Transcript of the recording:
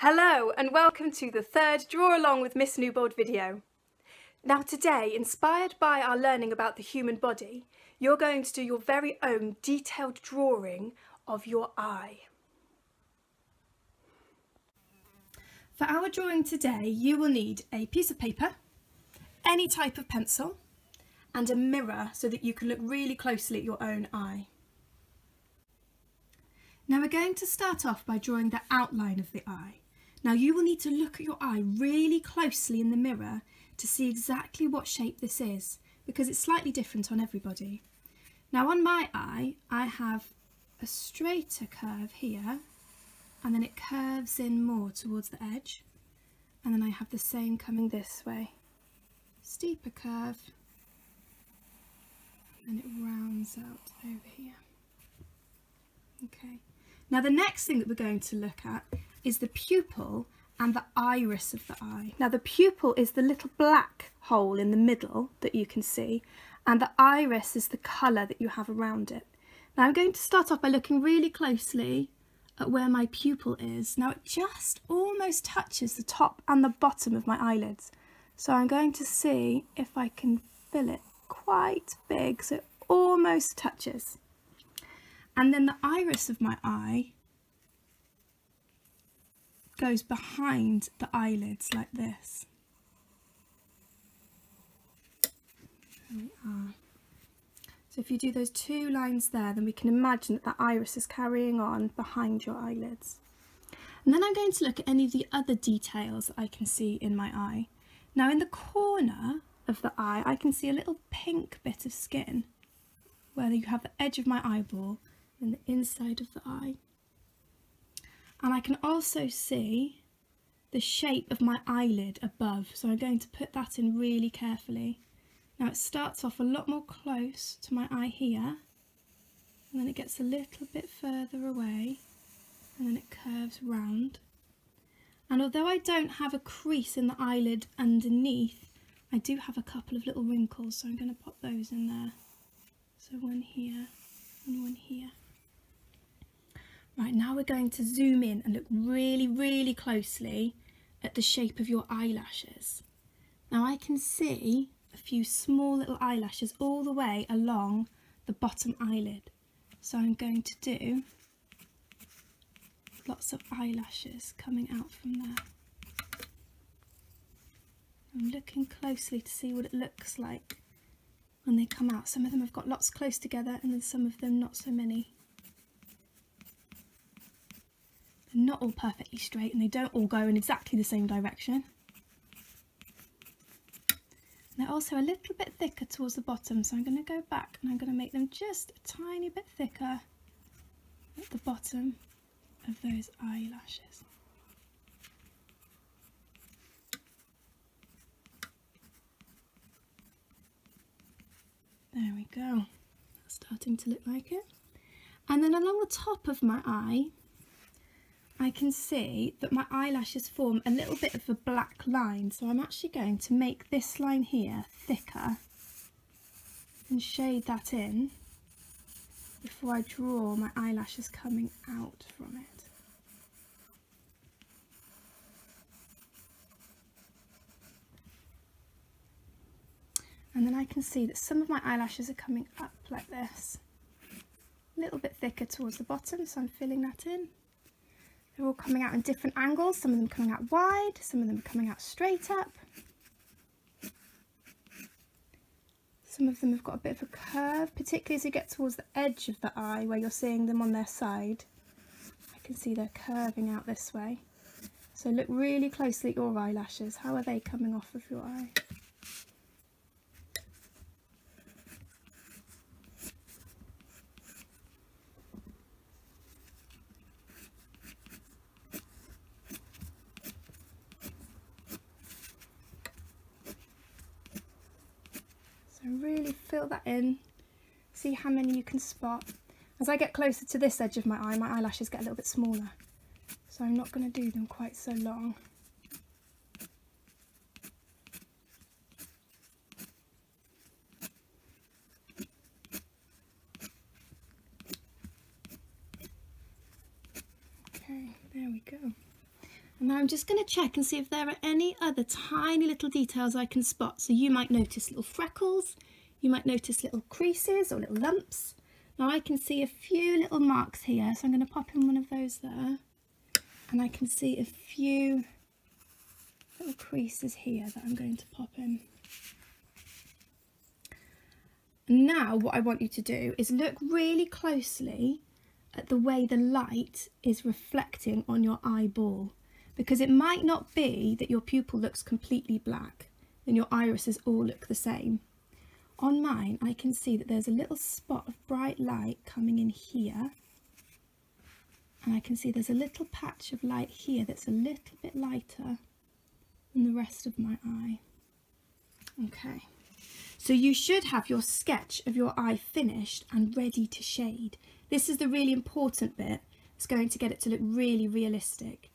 Hello and welcome to the third Draw Along with Miss Newbould video. Now today, inspired by our learning about the human body, you're going to do your very own detailed drawing of your eye. For our drawing today, you will need a piece of paper, any type of pencil, and a mirror so that you can look really closely at your own eye. Now we're going to start off by drawing the outline of the eye. Now you will need to look at your eye really closely in the mirror to see exactly what shape this is because it's slightly different on everybody. Now on my eye I have a straighter curve here and then it curves in more towards the edge and then I have the same coming this way. Steeper curve and it rounds out over here. Okay, now the next thing that we're going to look at is the pupil and the iris of the eye. Now the pupil is the little black hole in the middle that you can see and the iris is the colour that you have around it. Now I'm going to start off by looking really closely at where my pupil is. Now it just almost touches the top and the bottom of my eyelids. So I'm going to see if I can fill it quite big so it almost touches. And then the iris of my eye goes behind the eyelids like this. So if you do those two lines there, then we can imagine that the iris is carrying on behind your eyelids. And then I'm going to look at any of the other details that I can see in my eye. Now in the corner of the eye, I can see a little pink bit of skin where you have the edge of my eyeball and the inside of the eye and I can also see the shape of my eyelid above so I'm going to put that in really carefully. Now it starts off a lot more close to my eye here and then it gets a little bit further away and then it curves round and although I don't have a crease in the eyelid underneath I do have a couple of little wrinkles so I'm going to pop those in there. So one here and one here. Right, now we're going to zoom in and look really, really closely at the shape of your eyelashes. Now I can see a few small little eyelashes all the way along the bottom eyelid. So I'm going to do lots of eyelashes coming out from there. I'm looking closely to see what it looks like when they come out. Some of them have got lots close together and then some of them not so many. They're not all perfectly straight and they don't all go in exactly the same direction. And they're also a little bit thicker towards the bottom so I'm going to go back and I'm going to make them just a tiny bit thicker at the bottom of those eyelashes. There we go. Starting to look like it. And then along the top of my eye, I can see that my eyelashes form a little bit of a black line so I'm actually going to make this line here thicker and shade that in before I draw my eyelashes coming out from it. And then I can see that some of my eyelashes are coming up like this, a little bit thicker towards the bottom so I'm filling that in. They're all coming out in different angles, some of them coming out wide, some of them coming out straight up. Some of them have got a bit of a curve, particularly as you get towards the edge of the eye where you're seeing them on their side. I can see they're curving out this way. So look really closely at your eyelashes. How are they coming off of your eye? really fill that in, see how many you can spot. As I get closer to this edge of my eye, my eyelashes get a little bit smaller, so I'm not going to do them quite so long. Okay, there we go. And now I'm just going to check and see if there are any other tiny little details I can spot. So you might notice little freckles, you might notice little creases or little lumps. Now I can see a few little marks here, so I'm going to pop in one of those there. And I can see a few little creases here that I'm going to pop in. Now what I want you to do is look really closely at the way the light is reflecting on your eyeball because it might not be that your pupil looks completely black and your irises all look the same. On mine I can see that there's a little spot of bright light coming in here and I can see there's a little patch of light here that's a little bit lighter than the rest of my eye. Okay. So you should have your sketch of your eye finished and ready to shade. This is the really important bit. It's going to get it to look really realistic.